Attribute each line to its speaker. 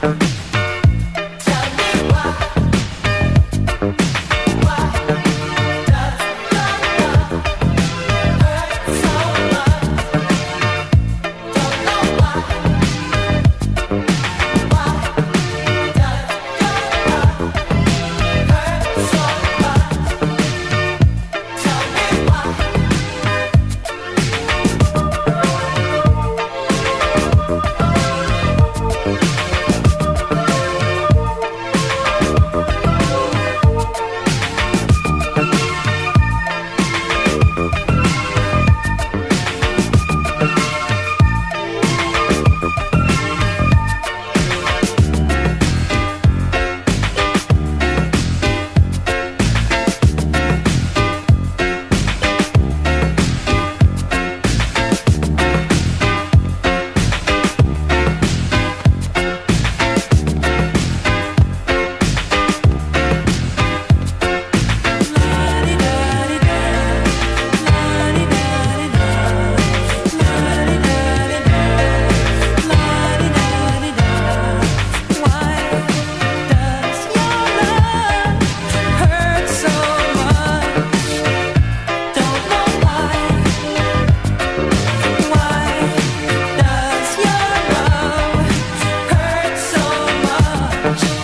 Speaker 1: Bye. Bye.